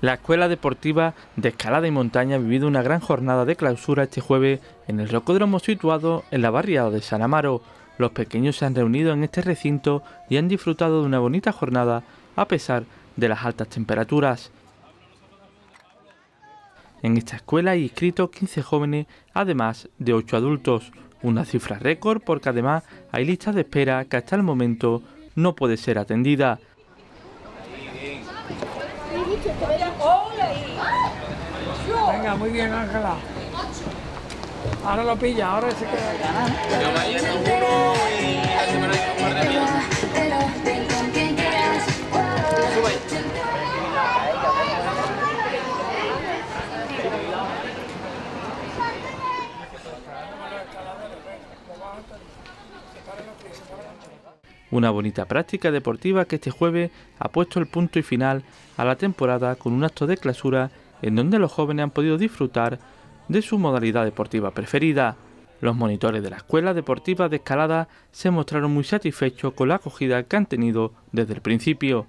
La Escuela Deportiva de Escalada y Montaña ha vivido una gran jornada de clausura este jueves en el rocódromo situado en la barriada de San Amaro. Los pequeños se han reunido en este recinto y han disfrutado de una bonita jornada a pesar de las altas temperaturas. En esta escuela hay inscritos 15 jóvenes, además de 8 adultos, una cifra récord porque además hay listas de espera que hasta el momento no puede ser atendida. Venga, muy bien, Ángela. Ahora lo pilla, ahora se queda. Una bonita práctica deportiva que este jueves ha puesto el punto y final a la temporada con un acto de clausura en donde los jóvenes han podido disfrutar de su modalidad deportiva preferida. Los monitores de la Escuela Deportiva de Escalada se mostraron muy satisfechos con la acogida que han tenido desde el principio.